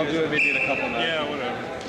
I'll do it maybe in a couple nights. Yeah, whatever.